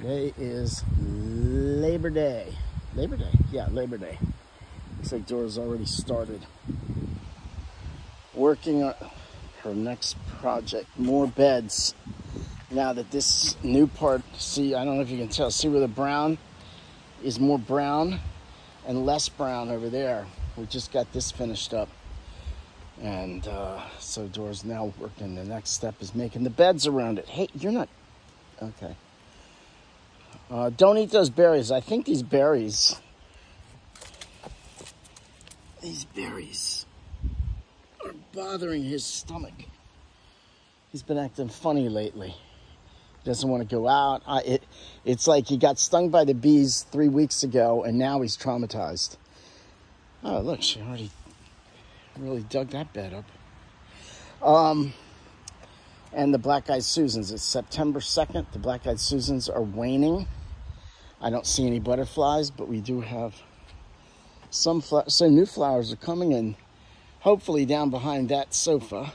Today is Labor Day. Labor Day? Yeah, Labor Day. Looks like Dora's already started working on her next project. More beds. Now that this new part, see, I don't know if you can tell, see where the brown is more brown and less brown over there. We just got this finished up. And uh, so Dora's now working. The next step is making the beds around it. Hey, you're not, okay. Uh, don't eat those berries. I think these berries, these berries are bothering his stomach. He's been acting funny lately. He doesn't want to go out. I, it, it's like he got stung by the bees three weeks ago and now he's traumatized. Oh, look, she already really dug that bed up. Um, and the Black Eyed Susans. It's September 2nd. The Black Eyed Susans are waning. I don't see any butterflies, but we do have some, some new flowers are coming and hopefully down behind that sofa,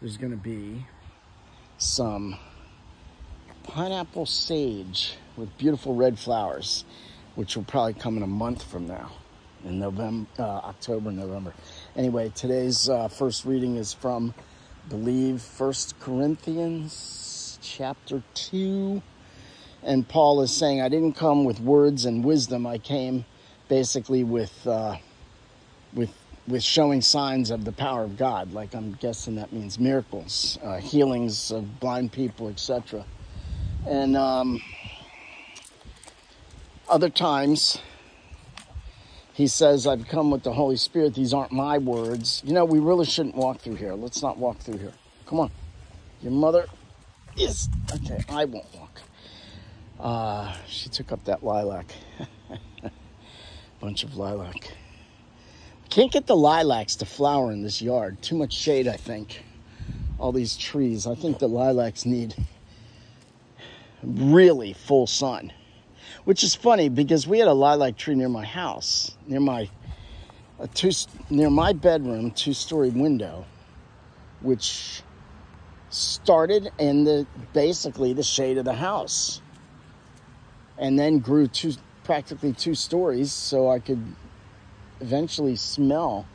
there's going to be some pineapple sage with beautiful red flowers, which will probably come in a month from now in November, uh, October, November. Anyway, today's uh, first reading is from, believe, First Corinthians chapter 2. And Paul is saying, I didn't come with words and wisdom. I came basically with, uh, with, with showing signs of the power of God. Like I'm guessing that means miracles, uh, healings of blind people, etc. And um, other times, he says, I've come with the Holy Spirit. These aren't my words. You know, we really shouldn't walk through here. Let's not walk through here. Come on. Your mother is. Okay, I won't walk. Uh, she took up that lilac. Bunch of lilac. Can't get the lilacs to flower in this yard. Too much shade, I think. All these trees. I think the lilacs need really full sun. Which is funny because we had a lilac tree near my house, near my two near my bedroom, two-story window, which started in the basically the shade of the house, and then grew two practically two stories, so I could eventually smell.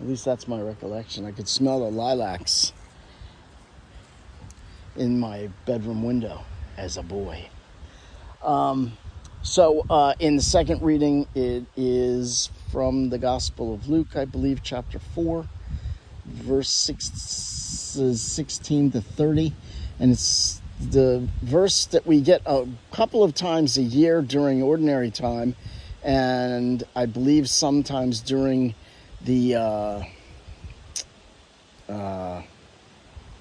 At least that's my recollection. I could smell the lilacs in my bedroom window as a boy. Um, so, uh, in the second reading, it is from the Gospel of Luke, I believe, chapter 4, verse six, 16 to 30. And it's the verse that we get a couple of times a year during ordinary time, and I believe sometimes during the uh, uh,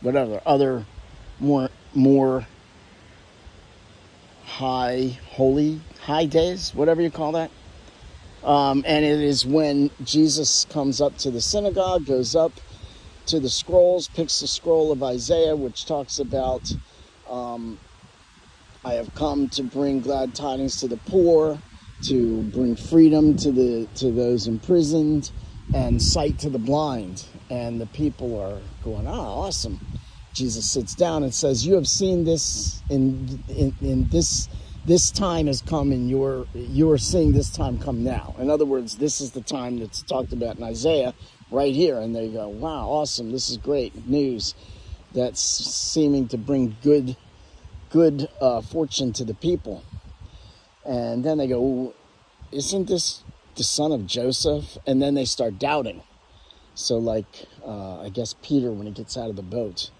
whatever other more more high holy high days, whatever you call that. Um, and it is when Jesus comes up to the synagogue, goes up to the scrolls, picks the scroll of Isaiah, which talks about, um, I have come to bring glad tidings to the poor, to bring freedom to the to those imprisoned, and sight to the blind. And the people are going, "Ah, oh, awesome!" Jesus sits down and says, "You have seen this in in, in this." this time has come and you're you're seeing this time come now. In other words, this is the time that's talked about in Isaiah right here. And they go, wow, awesome. This is great news that's seeming to bring good good uh, fortune to the people. And then they go, isn't this the son of Joseph? And then they start doubting. So like, uh, I guess Peter, when he gets out of the boat,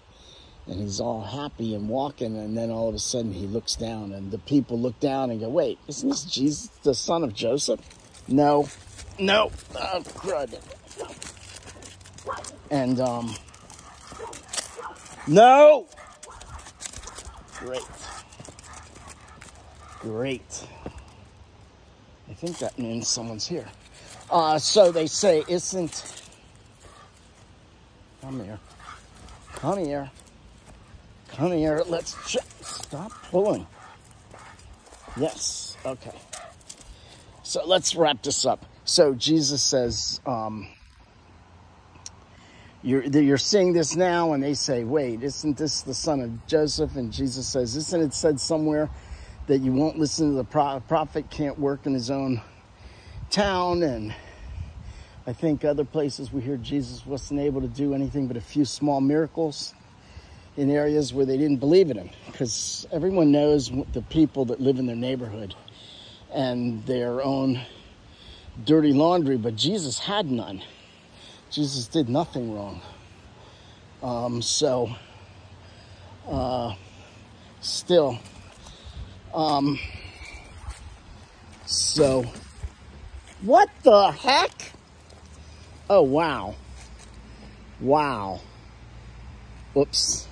and he's all happy and walking and then all of a sudden he looks down and the people look down and go wait isn't this jesus the son of joseph no no oh crud and um no great great i think that means someone's here uh so they say isn't come here come here Come here, let's check. Stop pulling. Yes, okay. So let's wrap this up. So Jesus says, um, you're you're seeing this now, and they say, "Wait, isn't this the son of Joseph?" And Jesus says, "Isn't it said somewhere that you won't listen to the prophet? Can't work in his own town?" And I think other places we hear Jesus wasn't able to do anything but a few small miracles in areas where they didn't believe in him, because everyone knows the people that live in their neighborhood and their own dirty laundry, but Jesus had none. Jesus did nothing wrong. Um, so, uh, still, um, so, what the heck? Oh, wow. Wow. Oops.